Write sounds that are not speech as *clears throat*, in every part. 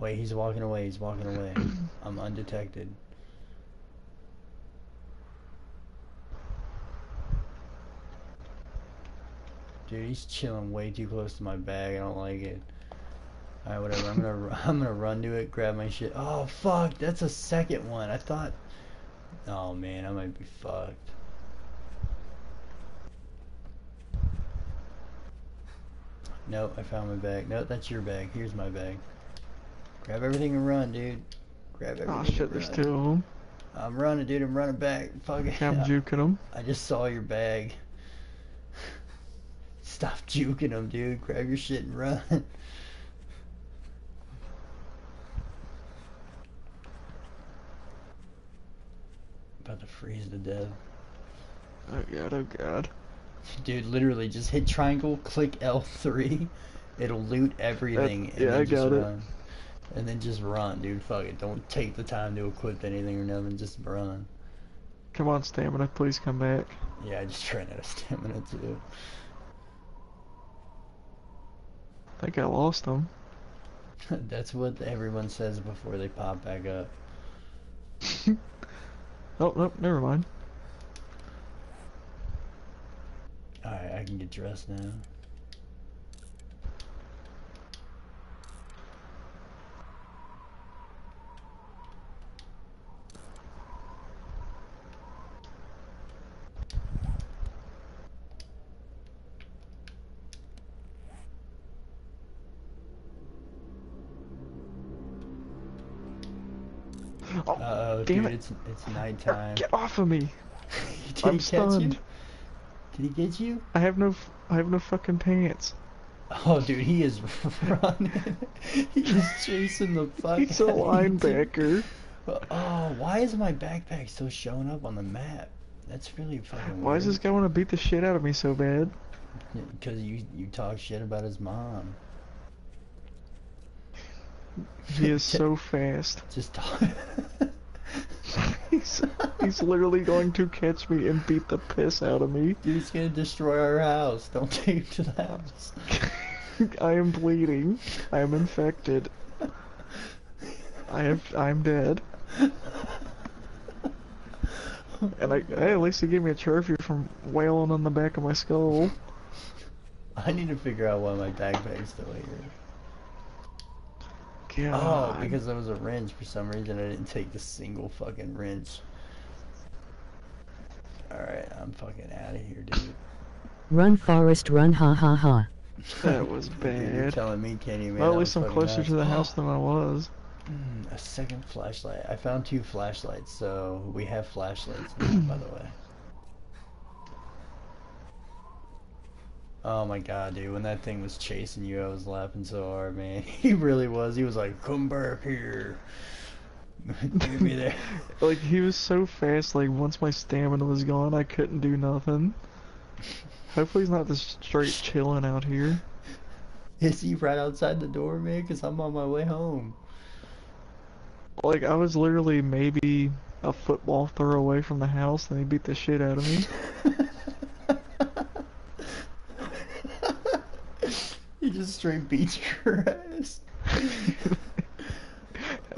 Wait, he's walking away. He's walking away. *clears throat* I'm undetected. Dude, he's chilling way too close to my bag. I don't like it. Alright, whatever. I'm gonna *laughs* I'm gonna run to it, grab my shit. Oh fuck, that's a second one. I thought. Oh man, I might be fucked. Nope, I found my bag. Nope, that's your bag. Here's my bag. Grab everything and run, dude. Grab oh, everything. Oh shit, there's run. two of them. I'm running, dude. I'm running back. Fuck it. I'm *laughs* juking them. I just saw your bag. Stop juking them, dude. Grab your shit and run. *laughs* About to freeze to death. Oh god, oh god. Dude, literally, just hit triangle, click L3. It'll loot everything. and yeah, then I just got it. And then just run, dude. Fuck it. Don't take the time to equip anything or nothing. Just run. Come on, stamina, please come back. Yeah, I just *laughs* ran out of stamina too. I think I lost them. *laughs* That's what everyone says before they pop back up. *laughs* Oh, nope, never mind. Alright, I can get dressed now. Oh, Uh oh, damn dude, it. it's it's nighttime. Get off of me! *laughs* Did I'm he stunned. Did he get you? I have no, I have no fucking pants. Oh, dude, he is *laughs* running. *laughs* he is chasing the fuck. He's a out of you, dude. linebacker. Oh, why is my backpack still showing up on the map? That's really fucking. Why does this guy want to beat the shit out of me so bad? Because you you talk shit about his mom. He is so fast. Just talk. *laughs* He's, he's literally going to catch me and beat the piss out of me. He's gonna destroy our house. Don't *laughs* take him to the house. *laughs* I am bleeding. I am infected. I have. I'm dead. And I, hey, at least he gave me a trophy from wailing on the back of my skull. I need to figure out why my backpack's still here. Oh, because there was a wrench for some reason. I didn't take the single fucking wrench. Alright, I'm fucking out of here, dude. Run Forrest run ha ha ha. that was *laughs* Dude, You're bad. telling me, Kenny, man. Well, at least I'm closer nuts. to the house than I was. Mm, a second flashlight. I found two flashlights, so we have flashlights now, by the way. Oh my god, dude, when that thing was chasing you, I was laughing so hard, man. *laughs* He really was. He was like, come back here. *laughs* Give me that. *laughs* Like he was so fast. Like once my stamina was gone, I couldn't do nothing. Hopefully he's not just straight chilling out here. Is he right outside the door, man? Because I'm on my way home. Like I was literally maybe a football throw away from the house, and he beat the shit out of me. He just straight beats your ass. *laughs*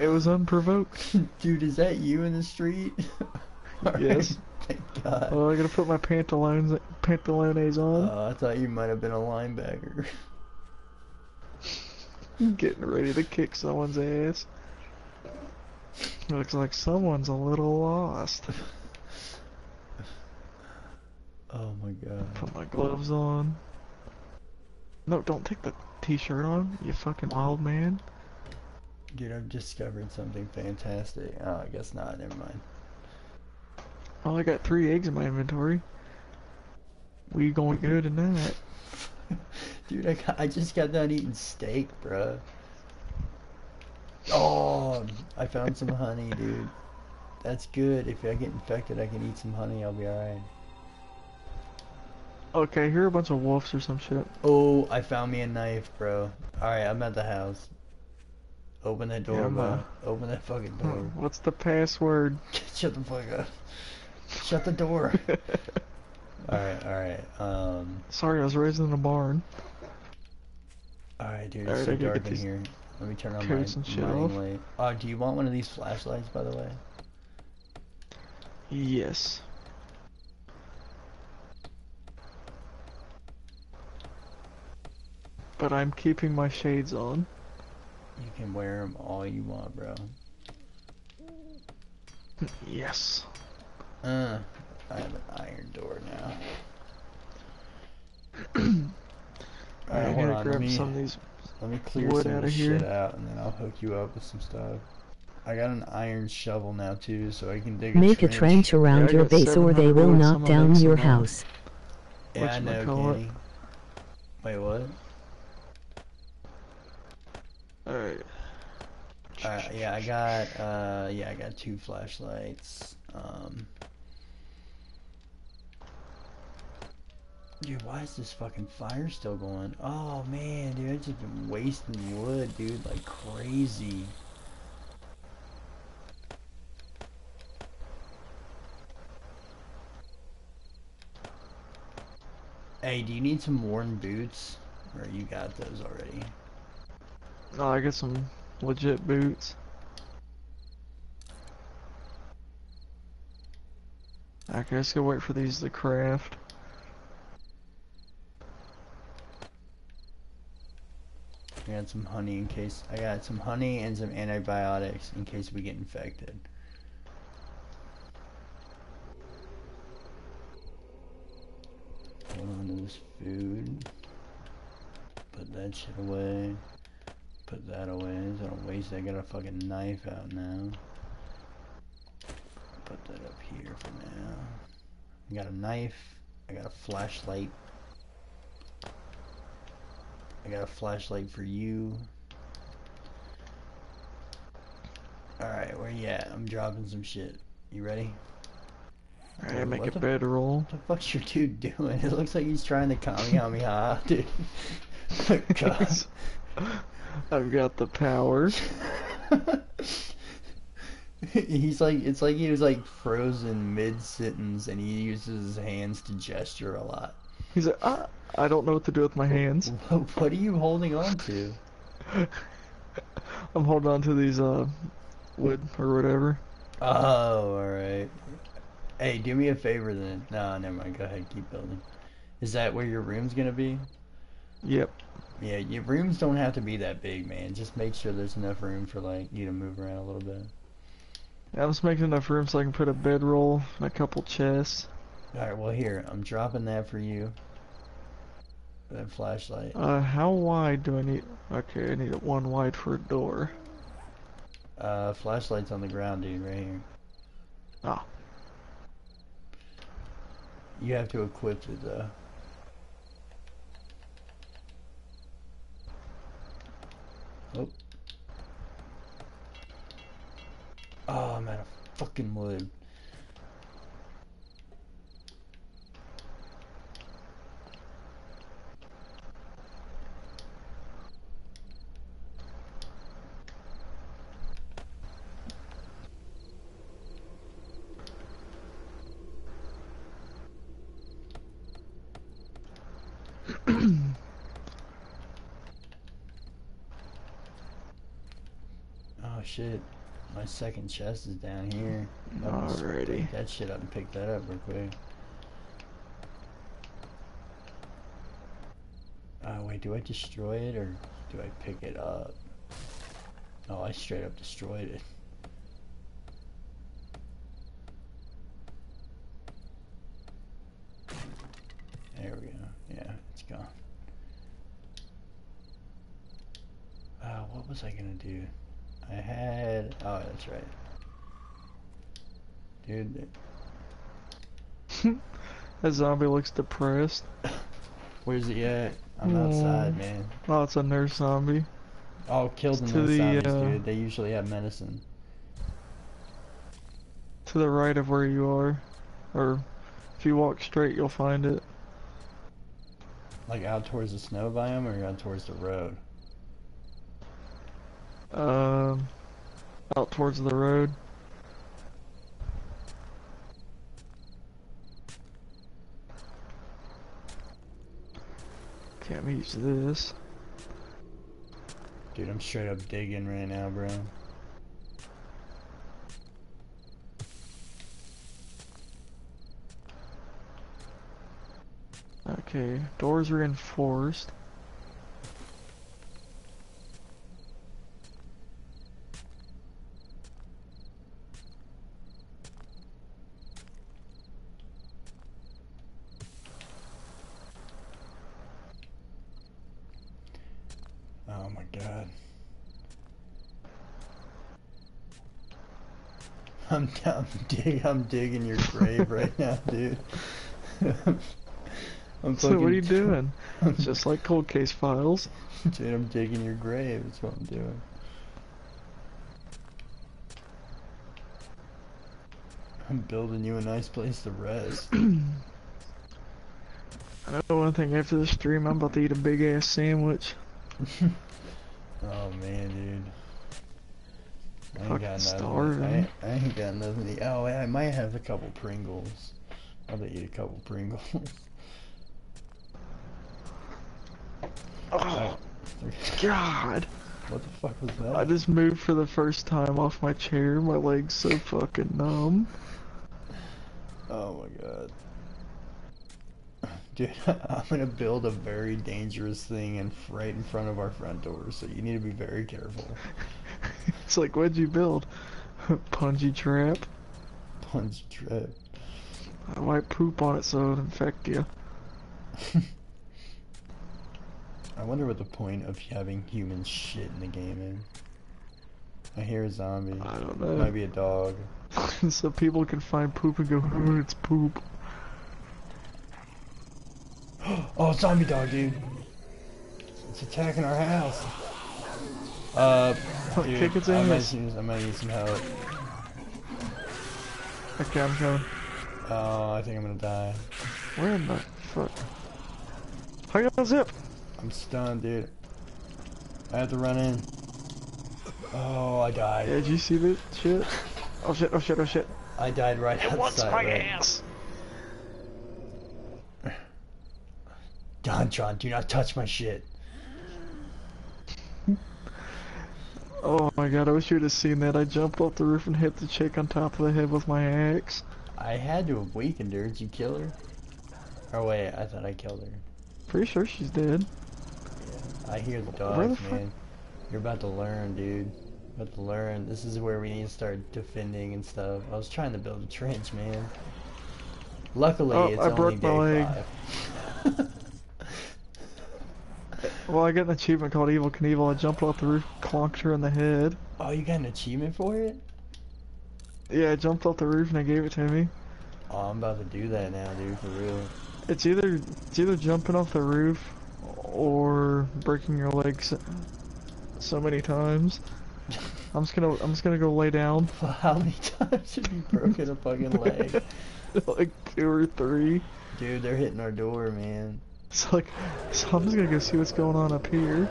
It was unprovoked. *laughs* Dude, is that you in the street? *laughs* Yes. Thank God. Oh, I gotta put my pantalones pantalones on. Oh, I thought you might have been a linebacker. Getting ready to kick someone's ass. Looks like someone's a little lost. Oh my god. Put my gloves on. No, don't take the t-shirt on, you fucking wild man. Dude, I've discovered something fantastic. Oh, I guess not. Never mind. Oh, I got three eggs in my inventory. We going good tonight. *laughs* Dude, I, got, I just got done eating steak, bruh. Oh, I found some honey, dude. That's good. If I get infected, I can eat some honey. I'll be alright. Okay, here are a bunch of wolves or some shit. Oh, I found me a knife, bro. Alright, I'm at the house. Open that door, Yeah, bro. uh, Open that fucking Hmm, door. What's the password? *laughs* Shut the fuck up. Shut the door. *laughs* alright, alright. Um, Sorry, I was raised in a barn. alright, dude. It's Alright, so dark in these- here. Let me turn on my some shit off. light. Oh, do you want one of these flashlights, by the way? Yes. But I'm keeping my shades on. You can wear them all you want, bro. Yes. Uh, I have an iron door now. *clears throat* Alright, Alright, I'm gonna on. Let grab me, some of these. let me clear wood some of outta this here. shit out, and then I'll hook you up with some stuff. I got an iron shovel now too, so I can dig Make a a trench. trench around I your got base or they 700 will wood, knock someone down make your some more. house. Yeah, I know, Whatchamacallit? Kenny. Wait, what? Alright. Alright, yeah, I got, uh, yeah, I got two flashlights. Um, dude, why is this fucking fire still going? Oh man, dude, I've just been wasting wood, dude, like crazy. Hey, do you need some worn boots? Or you got those already? Oh, I got some legit boots. Okay, let's go wait for these to craft. I got some honey in case I got some honey and some antibiotics in case we get infected. Hold on to this food. Put that shit away. Put that away. So I don't waste. it. I got a fucking knife out now. Put that up here for now. I got a knife. I got a flashlight. I got a flashlight for you. Alright, where you at? I'm dropping some shit. You ready? Alright, make what a the- bedroll. What the fuck's your dude doing? *laughs* It looks like he's trying to Kamehameha, *laughs* dude. *laughs* Oh God. *laughs* I've got the power. *laughs* he's like, it's like he was like frozen mid sentence and he uses his hands to gesture a lot. He's like, ah, I don't know what to do with my hands. *laughs* What are you holding on to? I'm holding on to these, uh, wood or whatever. Oh, alright. Hey, do me a favor then. No, never mind. Go ahead, keep building. Is that where your room's gonna be? Yep. Yeah, your rooms don't have to be that big, man. Just make sure there's enough room for like you to move around a little bit. I'm just making enough room so I can put a bedroll and a couple chests. Alright, well here, I'm dropping that for you. That flashlight. Uh, how wide do I need? Okay, I need it one wide for a door. Uh, flashlight's on the ground, dude, right here. Ah. You have to equip it though. Oh. Oh, I'm out of fucking wood. *clears throat* Oh shit. My second chest is down here. Alrighty. That shit up and pick that up real quick. Oh wait, do I destroy it or do I pick it up? Oh, I straight up destroyed it. There we go. Yeah, it's gone. Uh, what was I gonna do? Oh, that's right. Dude, *laughs* That zombie looks depressed. where's he at? I'm outside, Mm. man. Oh, it's a nurse zombie. Oh, killed them To those the, zombies, uh, dude. They usually have medicine. To the right of where you are. Or, if you walk straight, you'll find it. Like out towards the snow biome or out towards the road? Um, out towards the road. Can't use this. Dude, I'm straight up digging right now, bro. Okay, doors are enforced. Oh my god. I'm I'm dig I'm digging your grave right now, *laughs* dude. *laughs* I'm So what are you doing? *laughs* Just like cold case files. Dude, I'm digging your grave. That's what I'm doing. I'm building you a nice place to rest. *clears throat* I know one thing after this stream, I'm about to eat a big ass sandwich. Oh man, dude. I ain't Fucking got nothing. starving. I, ain't- I ain't got nothing. To eat. Oh, I might have a couple Pringles. I'll eat a couple Pringles. *laughs* Oh, God. what the fuck was that? I just moved for the first time off my chair. My leg's so fucking numb. Oh my god. Dude, *laughs* I'm gonna build a very dangerous thing in right in front of our front door, so you need to be very careful. *laughs* It's like, what'd you build? *laughs* Punji trap. Punch trap. I might poop on it so it'll infect you. I wonder what the point of having human shit in the game is. I hear a zombie. I don't know. It Might be a dog. so people can find poop and go, oh, it's poop. Oh, zombie dog, dude. It's attacking our house. Uh, dude, Kick its I might, ass. use, I might need some help. Okay, I'm coming. Oh, I think I'm gonna die. Where in the fuck? I got a zip. I'm stunned, dude. I have to run in. Oh, I died. Yeah, did you see that shit? Oh shit, oh shit, oh shit. I died right it outside. right. ass. John, do not touch my shit. Oh my god, I wish you would have seen that. I jumped off the roof and hit the chick on top of the head with my axe. I had to have weakened her. Did you kill her? Oh wait, I thought I killed her. Pretty sure she's dead. I hear the Where the dogs, man. You're about to learn, dude. About to learn. This is where we need to start defending and stuff. I was trying to build a trench, man. Luckily, Oh, it's I only broke day my leg. five. *laughs* Well, I got an achievement called Evel Knievel. I jumped off the roof, clonked her in the head. oh, you got an achievement for it? Yeah, I jumped off the roof and they gave it to me. Oh, I'm about to do that now, dude. For real. It's either it's either jumping off the roof or breaking your legs so many times. *laughs* I'm just gonna I'm just gonna go lay down. *laughs* How many times have you broken a fucking leg? *laughs* like two or three. Dude, they're hitting our door, man. It's like so I'm just gonna go see what's going on up here.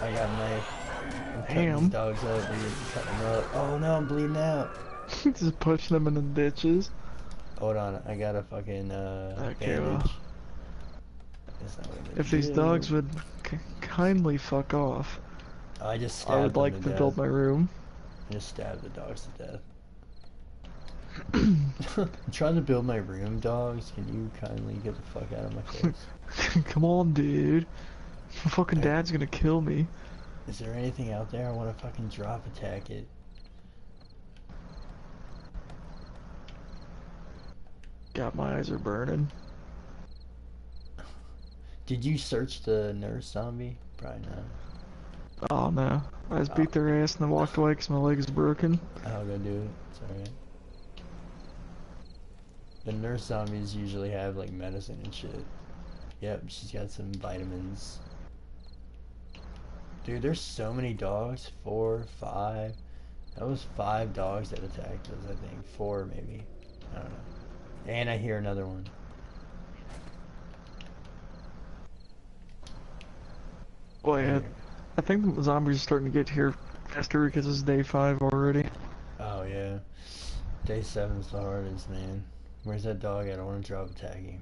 I got my. Damn. dogs up, dude. Cutting them up. Oh no, I'm bleeding out. *laughs* just pushing them in the ditches. Hold on, I got a fucking uh Okay, well. bandage. That's not what I'm If these do. dogs would kindly fuck off, I just I would like to, to death. build my room. I just stab the dogs to death. I'm trying to build my room, dogs. Can you kindly get the fuck out of my face? *laughs* Come on, dude. My fucking dad's gonna kill me. Is there anything out there? I want to fucking drop attack it. God, my eyes are burning. *laughs* Did you search the nurse zombie? Probably not. Oh no. I just beat their oh. ass and then walked away because my leg is broken. I'll go do it. It's alright. The nurse zombies usually have like medicine and shit. Yep, she's got some vitamins. Dude, there's so many dogs. Four, five. That was five dogs that attacked us, I think. Four, maybe. I don't know. And I hear another one. Well, yeah, I think the zombies are starting to get here faster because it's day five already. Oh, yeah. Day seven's the hardest, man. Where's that dog? I want to drop attack him.